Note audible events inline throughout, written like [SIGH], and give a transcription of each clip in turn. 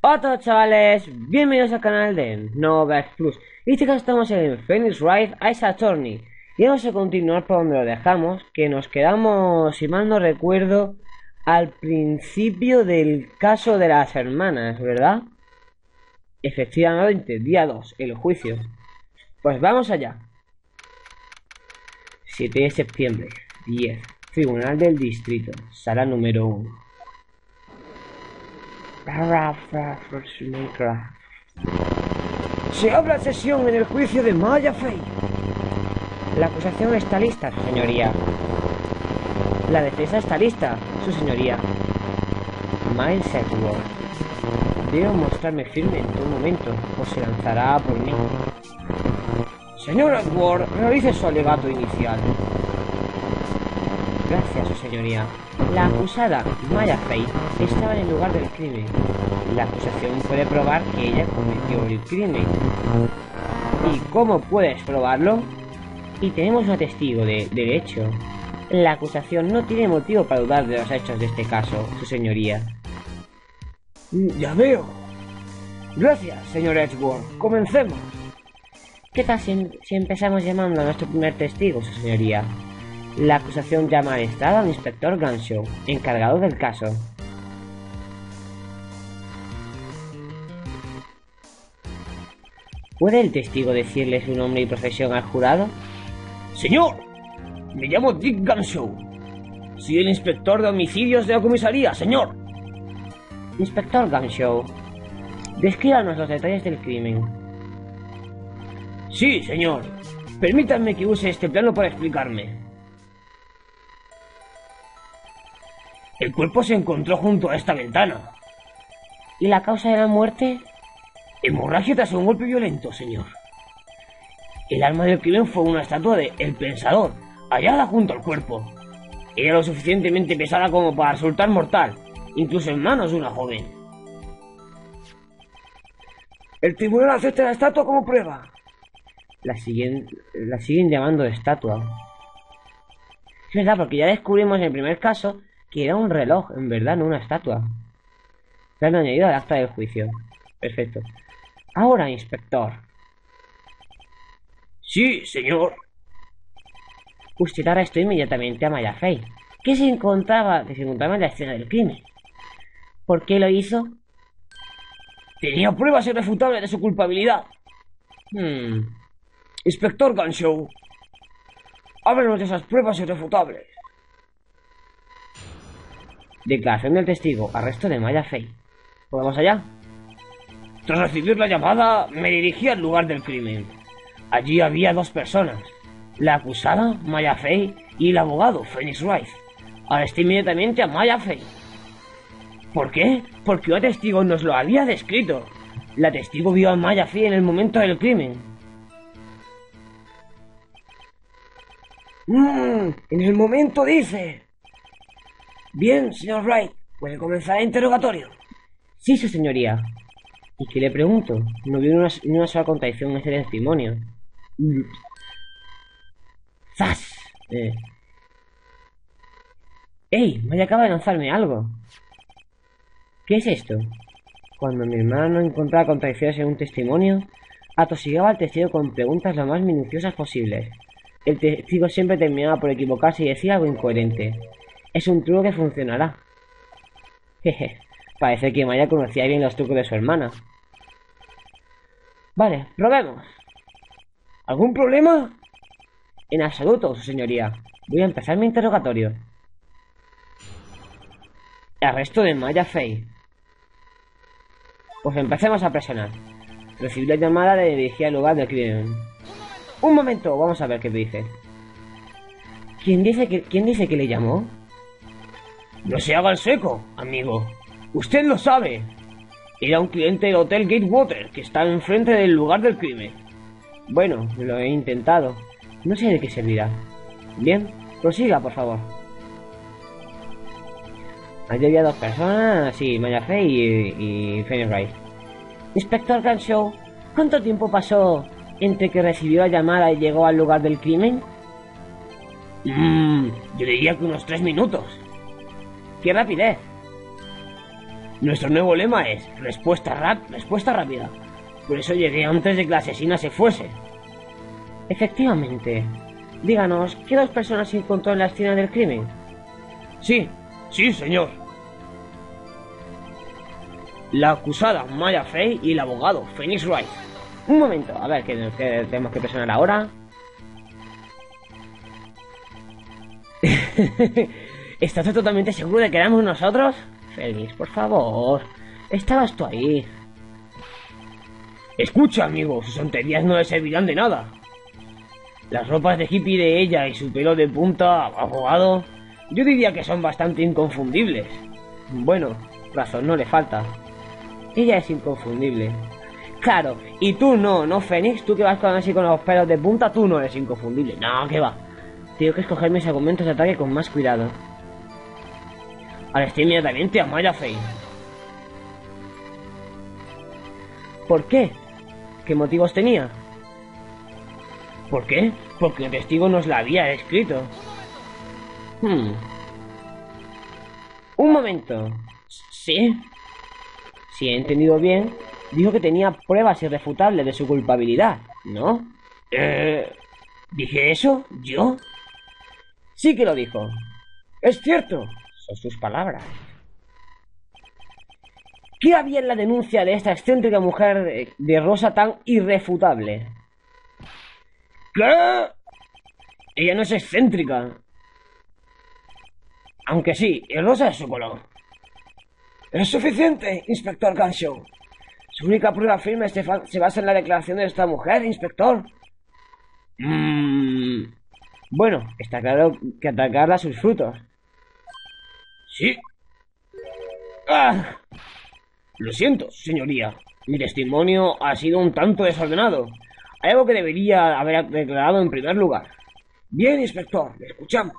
Hola todos chavales, bienvenidos al canal de Novax Plus. Y caso estamos en Phoenix Wright Ice Attorney. Y vamos a continuar por donde lo dejamos Que nos quedamos, si mal no recuerdo Al principio del caso de las hermanas, ¿verdad? Efectivamente, día 2, el juicio. Pues vamos allá. 7 de septiembre, 10 Tribunal del Distrito, sala número 1 se abre sesión en el juicio de Maya Fey. La acusación está lista, su señoría. La defensa está lista, su señoría. Miles Edward. Debo mostrarme firme en todo momento, o se lanzará por mí. Señor Edward, realice su alegato inicial. Señoría. La acusada, Maya Fey, estaba en el lugar del crimen. La acusación puede probar que ella cometió el crimen. ¿Y cómo puedes probarlo? Y tenemos un testigo de, derecho. La acusación no tiene motivo para dudar de los hechos de este caso, su señoría. Ya veo. Gracias, señor Edgeworth. Comencemos. ¿Qué tal si, si empezamos llamando a nuestro primer testigo, su señoría? La acusación llama al Estado al inspector Ganshow, encargado del caso. ¿Puede el testigo decirle su nombre y profesión al jurado? Señor, me llamo Dick Ganshow. Soy el inspector de homicidios de la comisaría, señor. Inspector Ganshow, descríbanos los detalles del crimen. Sí, señor. Permítanme que use este plano para explicarme. El cuerpo se encontró junto a esta ventana. ¿Y la causa de la muerte? Hemorragia tras un golpe violento, señor. El arma del crimen fue una estatua de El Pensador, hallada junto al cuerpo. Era lo suficientemente pesada como para resultar mortal, incluso en manos de una joven. El tribunal acepta la estatua como prueba. La siguen, la siguen llamando estatua. Es verdad, porque ya descubrimos en el primer caso que era un reloj, en verdad, no una estatua. Se han añadido al acta del juicio. Perfecto. Ahora, inspector. Sí, señor. Usted arrestó inmediatamente a Maya Fey, que se encontraba, que se encontraba en la escena del crimen. ¿Por qué lo hizo? Tenía pruebas irrefutables de su culpabilidad. Hmm. Inspector Ganshow, háblenos de esas pruebas irrefutables. Declaración del testigo. Arresto de Maya Fey. ¿Podemos allá? Tras recibir la llamada, me dirigí al lugar del crimen. Allí había dos personas. La acusada, Maya Fey, y el abogado, Phoenix Wright. Arresté inmediatamente a Maya Fey. ¿Por qué? Porque un testigo nos lo había descrito. La testigo vio a Maya Fey en el momento del crimen. Mmm, en el momento dice. Bien, señor Wright, ¿puede comenzar el interrogatorio? Sí, su señoría. ¿Y qué le pregunto? No vi una, ni una sola contradicción en este testimonio. ¡Zas! Eh. ¡Ey! Me acaba de lanzarme algo. ¿Qué es esto? Cuando mi hermano encontraba contradicciones en un testimonio, atosigaba al testigo con preguntas lo más minuciosas posibles. El testigo siempre terminaba por equivocarse y decía algo incoherente. Es un truco que funcionará. Jeje, parece que Maya conocía bien los trucos de su hermana. Vale, probemos. ¿Algún problema? En absoluto, su señoría. Voy a empezar mi interrogatorio. Arresto de Maya Fey. Pues empecemos a presionar. Recibí la llamada de dirigir al lugar del crimen. Un momento, vamos a ver qué dice. ¿Quién dice que, ¿quién dice que le llamó? No se haga el seco, amigo. Usted lo sabe. Era un cliente del Hotel Gatewater que está enfrente del lugar del crimen. Bueno, lo he intentado. No sé de qué servirá. Bien, prosiga, por favor. Allí había dos personas, sí, Maya Fey y, y Wright. Inspector Ganshow, ¿cuánto tiempo pasó entre que recibió la llamada y llegó al lugar del crimen? Mmm, yo diría que unos tres minutos. ¡Qué rapidez! Nuestro nuevo lema es respuesta, rap respuesta rápida. Por eso llegué antes de que la asesina se fuese. Efectivamente. Díganos, ¿qué dos personas se encontró en la escena del crimen? Sí, sí, señor. La acusada Maya Fey y el abogado Phoenix Wright. Un momento, a ver, ¿qué, tenemos que presionar ahora? [LAUGHS] ¿Estás totalmente seguro de que éramos nosotros? Félix, por favor. Estabas tú ahí. Escucha, amigo, sus tonterías no le servirán de nada. Las ropas de hippie de ella y su pelo de punta, abogado, yo diría que son bastante inconfundibles. Bueno, razón no le falta. Ella es inconfundible. Claro, y tú no, ¿no, Fénix? Tú que vas con así con los pelos de punta, tú no eres inconfundible. No, que va. Tengo que escoger mis argumentos de ataque con más cuidado. Arresté inmediatamente a Maya Fey. ¿Por qué? ¿Qué motivos tenía? ¿Por qué? Porque el testigo nos la había escrito. Hmm. Un momento. ¿Sí? Si he entendido bien, dijo que tenía pruebas irrefutables de su culpabilidad, ¿no? Eh... ¿Dije eso? ¿Yo? Sí que lo dijo. Es cierto. Son sus palabras. ¿Qué había en la denuncia de esta excéntrica mujer de rosa tan irrefutable? ¿Qué? Ella no es excéntrica. Aunque sí, el rosa es su color. Es suficiente, inspector Ganshow. Su única prueba firme se, basa en la declaración de esta mujer, inspector. Mmm. Bueno, está claro que atacarla a sus frutos. Sí. Ah. Lo siento, señoría. Mi testimonio ha sido un tanto desordenado. Hay algo que debería haber declarado en primer lugar. Bien, inspector, le escuchamos.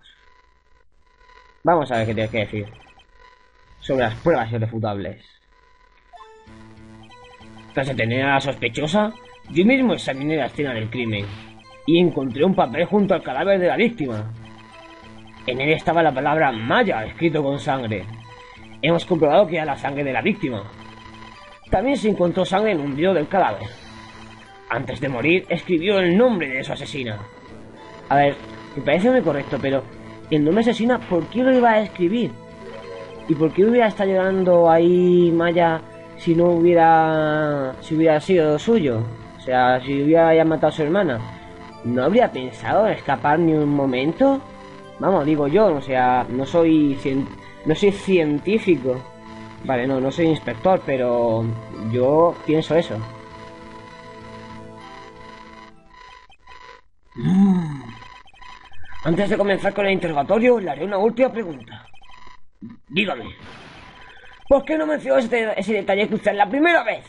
Vamos a ver qué tiene que decir. Sobre las pruebas irrefutables. Tras detener a la sospechosa, yo mismo examiné la escena del crimen y encontré un papel junto al cadáver de la víctima. En él estaba la palabra Maya escrito con sangre. Hemos comprobado que era la sangre de la víctima. También se encontró sangre en un dedo del cadáver. Antes de morir, escribió el nombre de su asesina. A ver, me parece muy correcto, pero el nombre asesina, ¿por qué lo iba a escribir? ¿Y por qué hubiera estado llorando ahí Maya si no hubiera si hubiera sido suyo? O sea, si hubiera matado a su hermana. ¿No habría pensado en escapar ni un momento? Vamos, digo yo, o sea, no soy no soy científico. Vale, no, no soy inspector, pero yo pienso eso. [GASPS] Antes de comenzar con el interrogatorio, le haré una última pregunta. Dígame. ¿Por qué no mencionó ese, detalle que usted la primera vez?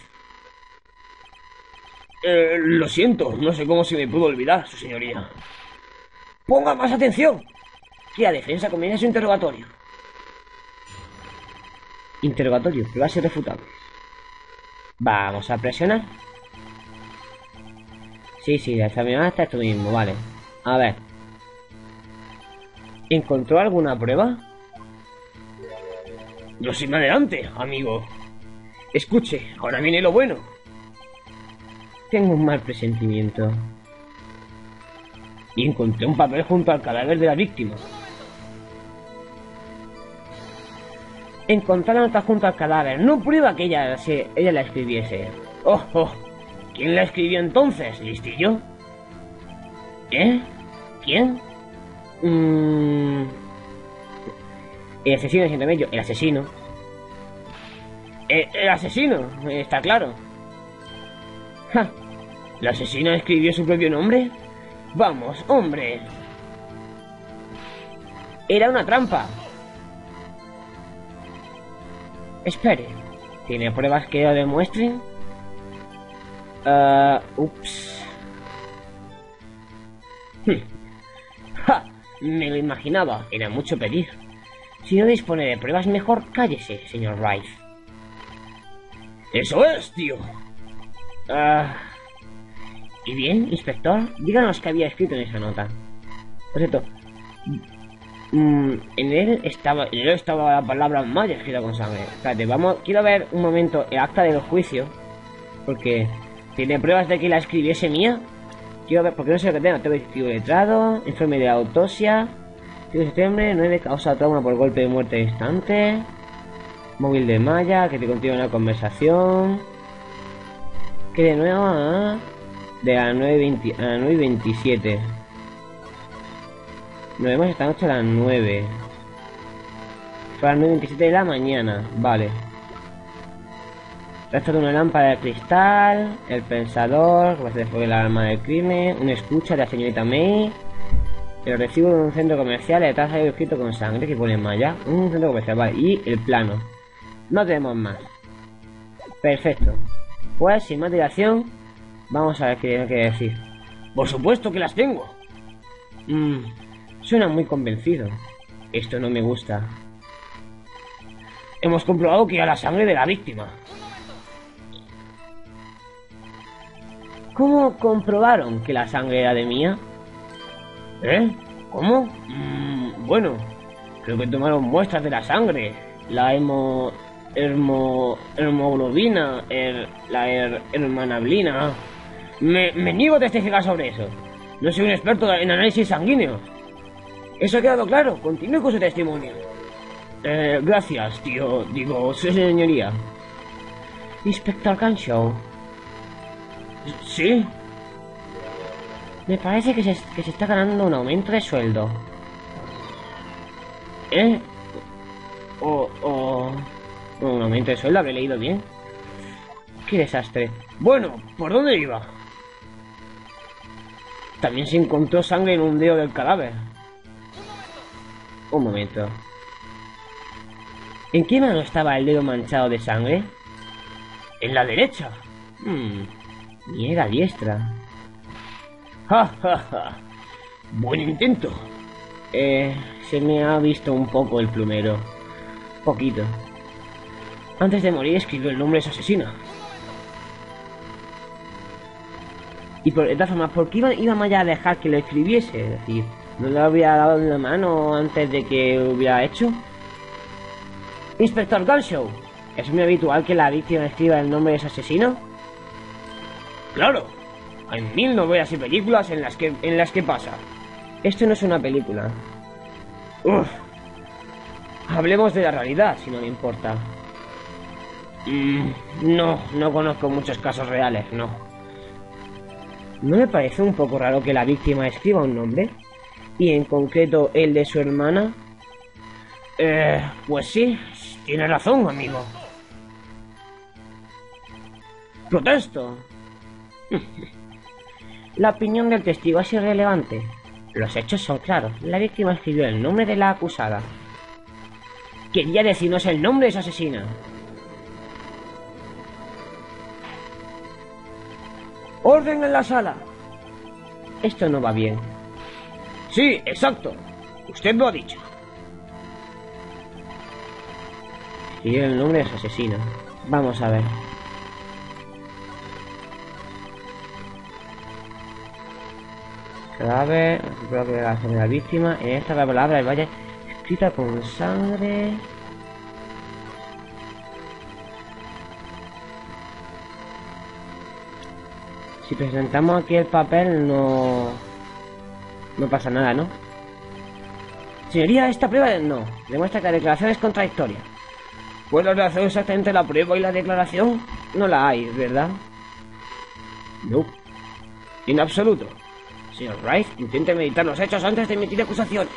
Eh, lo siento, no sé cómo se me pudo olvidar, su señoría. Ponga más atención. La defensa comienza su interrogatorio. Interrogatorio, pruebas irrefutables. Vamos a presionar. Sí, sí, la examinada está esto mismo, vale. A ver. ¿Encontró alguna prueba? No sin adelante, amigo. Escuche, ahora viene lo bueno. Tengo un mal presentimiento. Y encontré un papel junto al cadáver de la víctima. Encontrar la nota junto al cadáver no prueba que ella, ella la escribiese. ¡Oh, oh! ¿Quién la escribió entonces, listillo? ¿Eh? ¿Quién? Mm... El asesino el asesino. ¿El, el asesino, está claro. Ja. ¿La asesina escribió su propio nombre? Vamos, hombre. Era una trampa. Espere, ¿tiene pruebas que lo demuestren? Uh, ups. Hmm. ¡Ja! Me lo imaginaba. Era mucho pedir. Si no dispone de pruebas, mejor cállese, señor Rice. ¡Eso es, tío! Ah. ¿Y bien, inspector? Díganos qué había escrito en esa nota. Por cierto, Mm, en él estaba, en él estaba la palabra maya escrita con sangre. Espérate, vamos, quiero ver un momento el acta del juicio, porque tiene pruebas de que la escribiese mía. Quiero ver, porque no sé lo que tengo. Tengo testigo letrado, informe de autopsia, 5 de septiembre, 9 causa trauma por golpe de muerte instante, móvil de malla, que te contiene una conversación, que de nuevo, ah, de a 9.20 a 9.27. Nos vemos esta noche a las 9. Fue a las 9.27 de la mañana, vale. Resto de una lámpara de cristal, el pensador, que fue el arma del crimen, una escucha de la señorita May, el recibo de un centro comercial, detrás hay escrito con sangre que pone malla, un centro comercial, vale, y el plano. No tenemos más. Perfecto. Pues sin más dilación, vamos a ver qué tiene que decir. Por supuesto que las tengo. Mmm, suena muy convencido. Esto no me gusta. Hemos comprobado que era la sangre de la víctima. ¿Cómo comprobaron que la sangre era de mía? ¿Eh? ¿Cómo? Mm, bueno, creo que tomaron muestras de la sangre. La hemo... Hermo, hemoglobina, er, la her, hermanablina. Me, me niego a testificar sobre eso. No soy un experto en análisis sanguíneo. Eso ha quedado claro. Continúe con su testimonio. Eh, gracias, tío. Digo, su señoría. Inspector Ganshow. ¿Sí? Me parece que se, que se está ganando un aumento de sueldo. ¿Eh? O... o... Un aumento de sueldo, habré leído bien. Qué desastre. Bueno, ¿por dónde iba? También se encontró sangre en un dedo del cadáver. Un momento. ¿En qué mano estaba el dedo manchado de sangre? En la derecha. Hmm, ni era diestra. ¡Ja, ja, ja! Buen intento. Eh, se me ha visto un poco el plumero. Poquito. Antes de morir escribió el nombre de su asesina. Y por, de todas formas, ¿por qué iba, iba Maya a dejar que lo escribiese? Es decir, ¿no le habría dado la mano antes de que hubiera hecho? Inspector Gunshow, ¿es muy habitual que la víctima escriba el nombre de su asesino? Claro, hay mil novelas y películas en las que, en las que pasa. Esto no es una película. Hablemos de la realidad, si no le importa. Mm, no, no conozco muchos casos reales, no. ¿No me parece un poco raro que la víctima escriba un nombre? Y en concreto el de su hermana. Eh, pues sí, tiene razón, amigo. Protesto. [LAUGHS] La opinión del testigo es irrelevante. Los hechos son claros. La víctima escribió el nombre de la acusada. Quería decirnos el nombre de su asesina. Orden en la sala. Esto no va bien. Sí, exacto. Usted lo ha dicho. Y el nombre es asesino. Vamos a ver. Cadáver, creo que la de víctima. En esta la palabra vaya escrita con sangre. Si presentamos aquí el papel no... No pasa nada, ¿no? Señoría, esta prueba no. Demuestra que la declaración es contradictoria. ¿Puedo hacer exactamente la prueba y la declaración? No la hay, ¿verdad? No. En absoluto. Señor Rice, intente meditar los hechos antes de emitir acusaciones.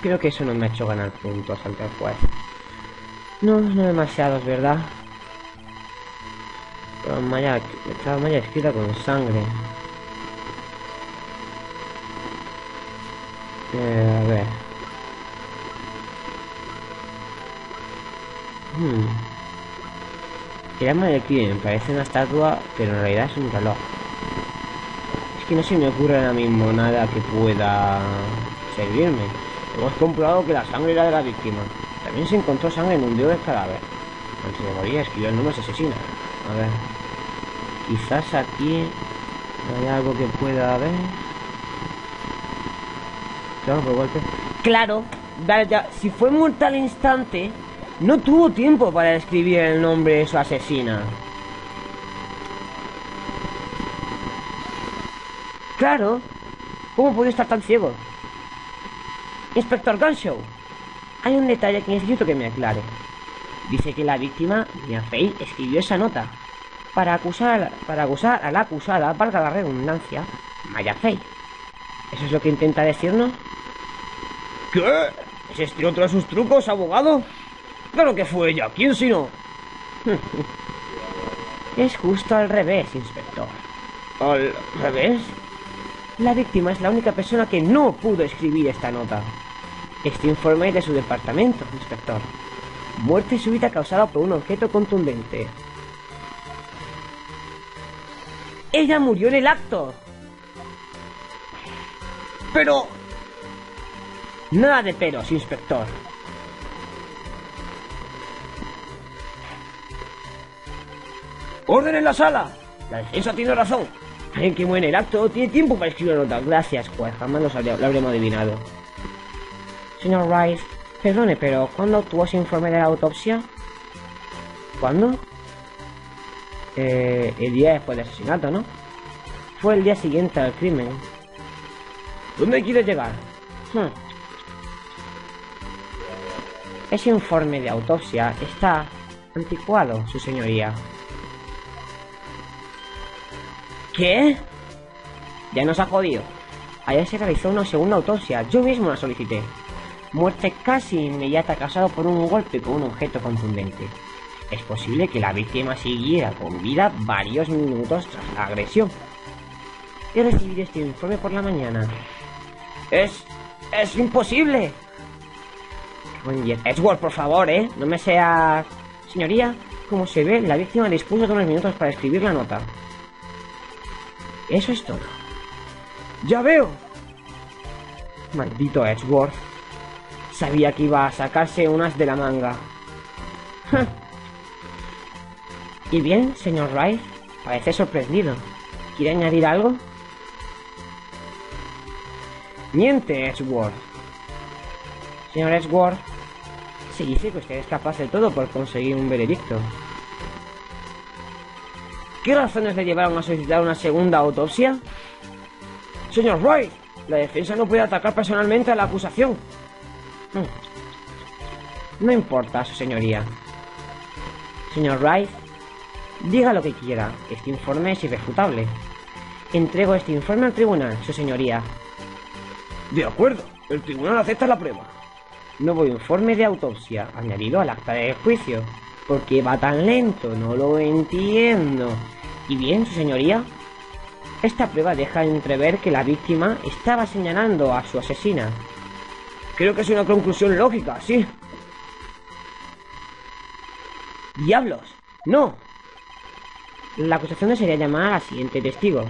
Creo que eso no me ha hecho ganar puntos ante el juez. No, no demasiados, ¿verdad? Pero estaba malla escrita con sangre. Eh, a ver. Hmm. El arma del crimen parece una estatua, pero en realidad es un reloj. Es que no se me ocurre ahora mismo nada que pueda servirme. Hemos comprobado que la sangre era de la víctima. También se encontró sangre en un dedo del cadáver. Antes de morir escribió el de asesina. A ver. Quizás aquí hay algo que pueda haber. Claro, por si fue muerta al instante, no tuvo tiempo para escribir el nombre de su asesina. Claro, ¿cómo puede estar tan ciego? Inspector Gunshow, hay un detalle que necesito que me aclare. Dice que la víctima, Mia Fey, escribió esa nota para acusar, para acusar a la acusada, valga la redundancia, Maya Fey. ¿Eso es lo que intenta decirnos? ¿Qué? ¿Es este otro de sus trucos, abogado? Claro que fue ella, ¿quién si no? [LAUGHS] es justo al revés, inspector. ¿Al revés? La víctima es la única persona que no pudo escribir esta nota. Este informe es de su departamento, inspector. Muerte súbita causada por un objeto contundente. ¡Ella murió en el acto! Pero... Nada de peros, inspector. ¡Orden en la sala! La defensa tiene razón. Alguien que muere el acto tiene tiempo para escribir nota. Gracias, pues jamás lo, lo habremos adivinado. Señor Rice, perdone, pero ¿cuándo obtuvo ese informe de la autopsia? ¿Cuándo? Eh, el día después del asesinato, ¿no? Fue el día siguiente al crimen. ¿Dónde quiere llegar? Hmm. Ese informe de autopsia está anticuado, su señoría. ¿Qué? Ya nos ha jodido. Ayer se realizó una segunda autopsia. Yo mismo la solicité. Muerte casi inmediata causada por un golpe con un objeto contundente. Es posible que la víctima siguiera con vida varios minutos tras la agresión. He recibido este informe por la mañana. Es... es imposible. Edward, por favor, ¿eh? No me sea... Señoría, como se ve, la víctima dispuso de unos minutos para escribir la nota. Eso es todo. ¡Ya veo! Maldito Edgeworth. Sabía que iba a sacarse unas de la manga. y bien, señor Rice, parece sorprendido. ¿Quiere añadir algo? Miente, Edgeworth. Señor Edgeworth, se dice que usted es capaz de todo por conseguir un veredicto. ¿Qué razones le llevaron a solicitar una segunda autopsia? Señor Wright, la defensa no puede atacar personalmente a la acusación. No importa, su señoría. Señor Wright, diga lo que quiera. Este informe es irrefutable. Entrego este informe al tribunal, su señoría. De acuerdo, el tribunal acepta la prueba. Nuevo informe de autopsia añadido al acta de juicio. ¿Por qué va tan lento? No lo entiendo. ¿Y bien, su señoría? Esta prueba deja entrever que la víctima estaba señalando a su asesina. Creo que es una conclusión lógica, sí. ¡Diablos! ¡No! La acusación sería llamar al siguiente testigo.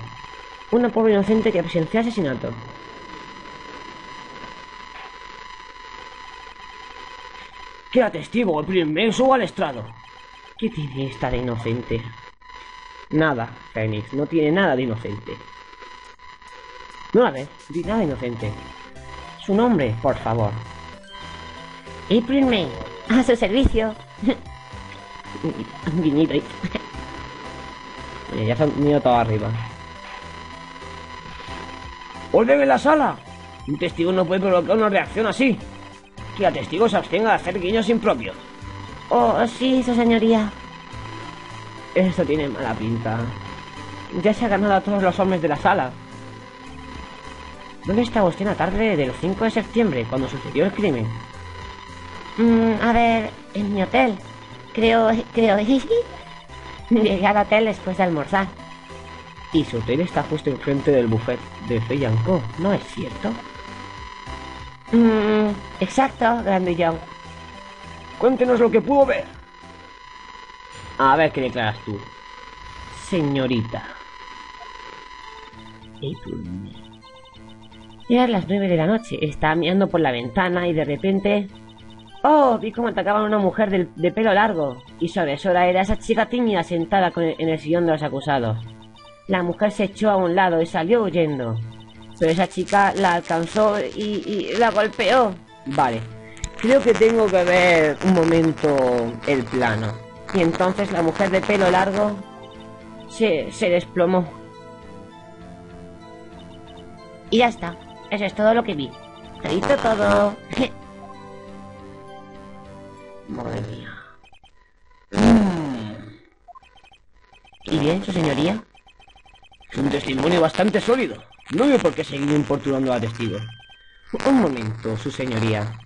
Una pobre inocente que presenció asesinato. ¿Qué testigo, el primer subo al estrado. ¿Qué tiene esta de inocente? Nada, Fénix, no tiene nada de inocente. No, a ver, di nada inocente. Su nombre, por favor. April May, a su servicio. [LAUGHS] Guiñito. ya se han todo arriba. ¡Orden en la sala! Un testigo no puede provocar una reacción así. Que la testigo se abstenga de hacer guiños impropios. Oh, sí, su señoría. Esto tiene mala pinta. Ya se ha ganado a todos los hombres de la sala. ¿Dónde estaba usted en la tarde del 5 de septiembre, cuando sucedió el crimen? Mm, a ver, en mi hotel. Creo, creo... [LAUGHS] Llegué al hotel después de almorzar. Y su hotel está justo enfrente del buffet de Feyanco, ¿no es cierto? Mm, exacto, grandillón. Cuéntenos lo que pudo ver. A ver qué declaras tú. Señorita. Eran las nueve de la noche. Estaba mirando por la ventana y de repente... ¡Oh! Vi cómo atacaban a una mujer de, pelo largo. Y sobre eso era esa chica tímida sentada en el sillón de los acusados. La mujer se echó a un lado y salió huyendo. Pero esa chica la alcanzó y, y la golpeó. Vale. Creo que tengo que ver un momento el plano. Y entonces la mujer de pelo largo se, se desplomó. Y ya está. Eso es todo lo que vi. Todito todo. Madre mía. ¿Y bien, su señoría? Es un testimonio bastante sólido. No veo por qué seguir importunando a testigo. Un momento, su señoría.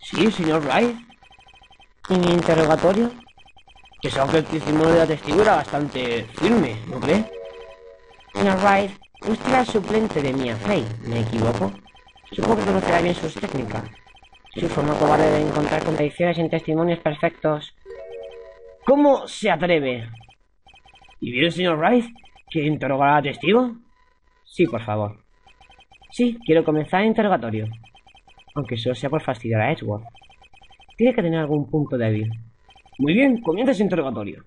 Sí, señor Wright. ¿Y mi interrogatorio? Pensaba que el testimonio de la testigo era bastante firme, ¿no cree? Señor Wright, usted es suplente de Mia Fey, ¿me equivoco? Supongo que conocerá bien sus técnicas. Su forma cobarde de encontrar contradicciones en testimonios perfectos. ¿Cómo se atreve? ¿Y bien, señor Wright? ¿Quiere interrogar a testigo? Sí, por favor. Sí, quiero comenzar el interrogatorio. Aunque solo sea por fastidiar a Edgeworth. Tiene que tener algún punto débil. Muy bien, comienza ese interrogatorio.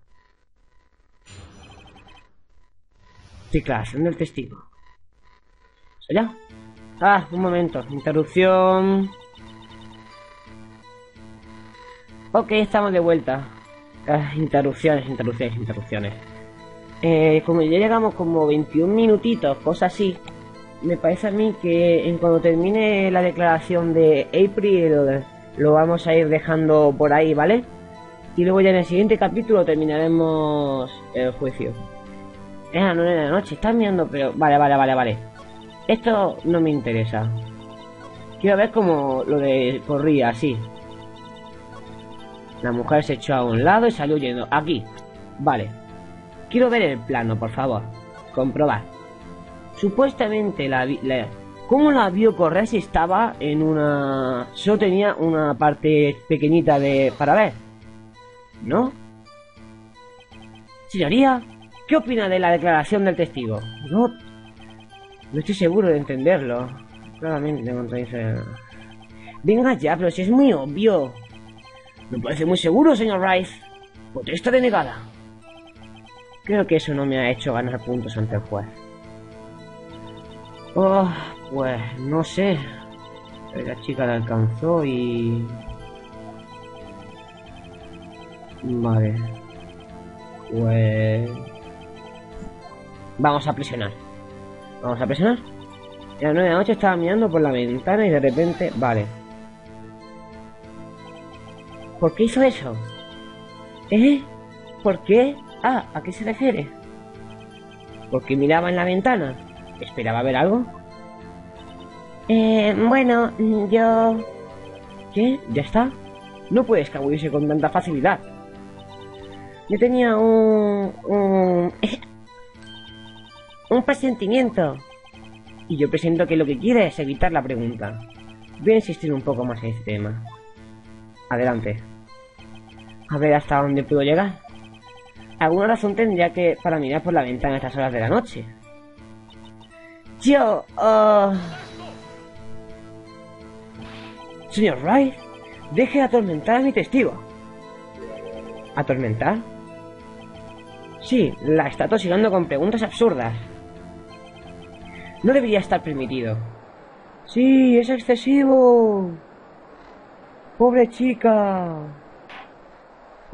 Declaración del testigo. ¿Soy Ah, un momento. Interrupción. Ok, estamos de vuelta. Ah, interrupciones, interrupciones, interrupciones. Eh, como ya llegamos como 21 minutitos, cosas así, me parece a mí que en cuando termine la declaración de April lo vamos a ir dejando por ahí, ¿vale? Y luego ya en el siguiente capítulo terminaremos el juicio. Es a las 9 de la noche, estás mirando, pero... Vale, vale, vale, vale. Esto no me interesa. Quiero ver como lo de corría, así. La mujer se echó a un lado y salió yendo. Aquí. Vale. Quiero ver el plano, por favor. Comprobar. Supuestamente la, la ¿Cómo la vio correr si estaba en una... Solo tenía una parte pequeñita de... para ver? ¿No? Señoría, ¿qué opina de la declaración del testigo? No... No estoy seguro de entenderlo. Claramente contradice... Venga ya, pero si es muy obvio. Me parece muy seguro, señor Rice. Protesta denegada. Creo que eso no me ha hecho ganar puntos ante el juez. Oh, pues no sé. La chica la alcanzó y... Vale. Pues... Vamos a presionar. Vamos a presionar. A las 9 de la noche estaba mirando por la ventana y de repente... Vale. ¿Por qué hizo eso? ¿Eh? ¿Por qué? Ah, ¿a qué se refiere? Porque miraba en la ventana. ¿Esperaba ver algo? Eh, bueno, yo... ¿Qué? ¿Ya está? No puede escabullirse con tanta facilidad. Yo tenía un... un... un presentimiento. Y yo presiento que lo que quiere es evitar la pregunta. Voy a insistir un poco más en este tema. Adelante. A ver hasta dónde puedo llegar. Alguna razón tendría que para mirar por la ventana a estas horas de la noche. Yo... Uh... Señor Wright, deje de atormentar a mi testigo. ¿Atormentar? Sí, la está tosigando con preguntas absurdas. No debería estar permitido. Sí, es excesivo. Pobre chica.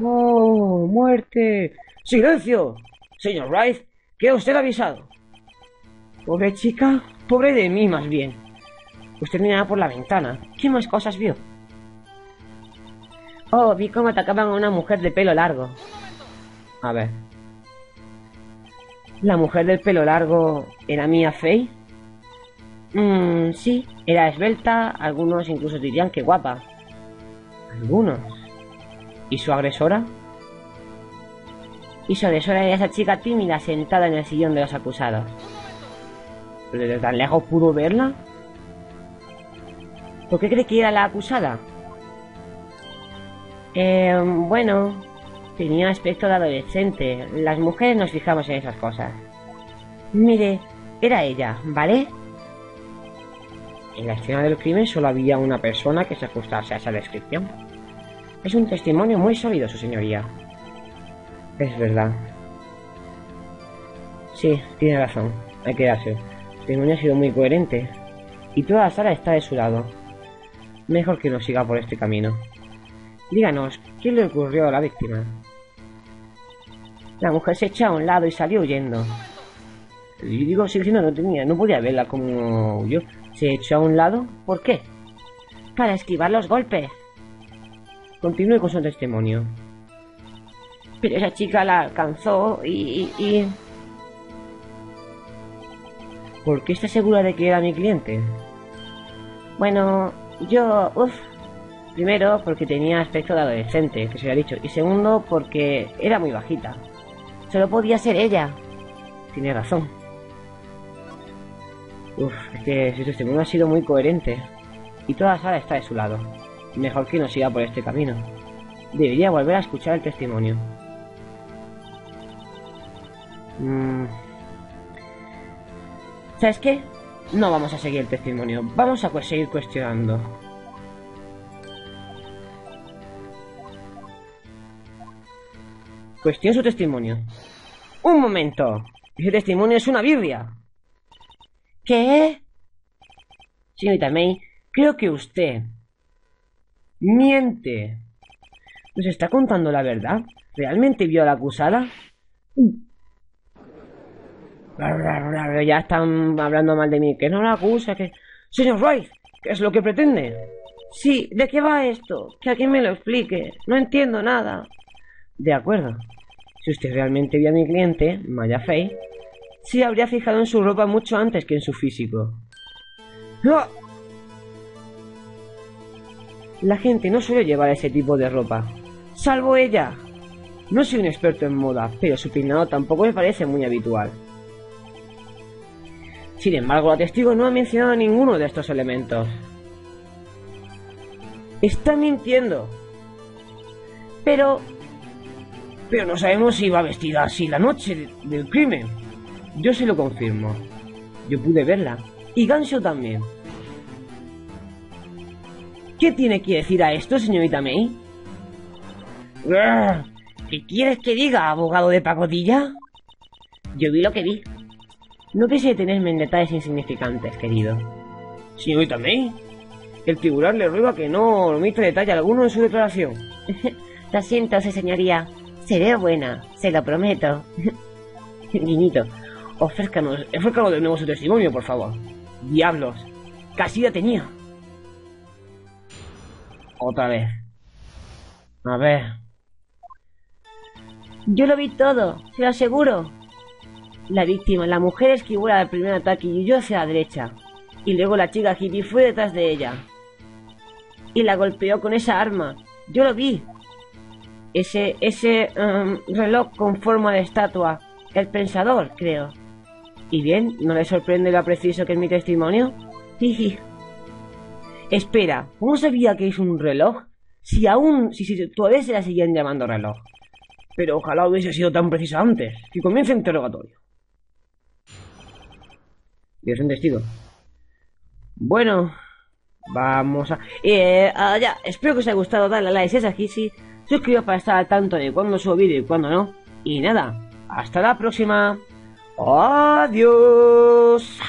Oh, muerte. ¡Silencio! Señor Wright, queda usted avisado. Pobre chica, pobre de mí más bien. Usted miraba por la ventana. ¿Qué más cosas vio? Oh, vi cómo atacaban a una mujer de pelo largo. A ver. ¿La mujer del pelo largo era Mia Fey? Mmm, sí, era esbelta, algunos incluso dirían que guapa. Algunos. ¿Y su agresora? Su agresora era esa chica tímida sentada en el sillón de los acusados. ¿Pero desde tan lejos pudo verla? ¿Por qué cree que era la acusada? Eh, bueno, tenía aspecto de adolescente. Las mujeres nos fijamos en esas cosas. Mire, era ella, ¿vale? En la escena del crimen solo había una persona que se ajustase a esa descripción. Es un testimonio muy sólido, su señoría. Es verdad. Sí, tiene razón. Hay que darse. testimonio ha sido muy coherente. Y toda la sala está de su lado. Mejor que no siga por este camino. Díganos, ¿qué le ocurrió a la víctima? La mujer se echó a un lado y salió huyendo. Y digo, sí, sí, no, no tenía, no podía verla como yo. ¿Se echó a un lado? ¿Por qué? Para esquivar los golpes. Continúe con su testimonio. Pero esa chica la alcanzó y... y... ¿Por qué está segura de que era mi cliente? Bueno, yo... Uf, Primero, porque tenía aspecto de adolescente, que se ha dicho. Y segundo, porque era muy bajita. Solo podía ser ella. Tiene razón. Uf, es que su testimonio ha sido muy coherente. Y toda la sala está de su lado. Mejor que no siga por este camino. Debería volver a escuchar el testimonio. Mm. ¿Sabes qué? No vamos a seguir el testimonio. Vamos a seguir cuestionando. Cuestión su testimonio. ¡Un momento! Ese testimonio es una birria. ¿Qué? Señorita May, creo que usted miente. ¿Nos está contando la verdad? ¿Realmente vio a la acusada? Ya están hablando mal de mí. Que no la acusa, que... Señor Wright, ¿qué es lo que pretende? Sí, ¿de qué va esto? Que alguien me lo explique. No entiendo nada. De acuerdo. Si usted realmente vio a mi cliente, Maya Fey, sí habría fijado en su ropa mucho antes que en su físico. ¡Ah! La gente no suele llevar ese tipo de ropa. ¡Salvo ella! No soy un experto en moda, pero su peinado tampoco me parece muy habitual. Sin embargo, la testigo no ha mencionado ninguno de estos elementos. Está mintiendo. Pero pero no sabemos si iba vestida así la noche del crimen. Yo se lo confirmo. Yo pude verla. Y Gansho también. ¿Qué tiene que decir a esto, señorita May? ¿Qué quieres que diga, abogado de pacotilla? Yo vi lo que vi. No quise detenerme en detalles insignificantes, querido. Señorita May, el tribunal le ruega que no omita detalle alguno en su declaración. [LAUGHS] lo siento, señoría. Seré buena, se lo prometo. [LAUGHS] Niñito, ofrézcanos, ofrézcanos de nuevo su testimonio, por favor. Diablos, casi la tenía. Otra vez. A ver. Yo lo vi todo, se lo aseguro. La víctima, la mujer esquivó el primer ataque y huyó hacia la derecha. Y luego la chica hippie fue detrás de ella. Y la golpeó con esa arma. Yo lo vi ese, ese um, reloj con forma de estatua, el pensador, creo. ¿Y bien? ¿No le sorprende lo preciso que es mi testimonio? Sí. Espera, ¿cómo sabía que es un reloj? Si aún, si, si todavía se la seguían llamando reloj. Pero ojalá hubiese sido tan precisa antes. Que comience el interrogatorio. Dios un testigo. Bueno, vamos a... Eh, ya, espero que os haya gustado. Dale a like si es aquí, sí. Suscríbete para estar al tanto de cuándo subo vídeo y cuándo no. Y nada, hasta la próxima. Adiós.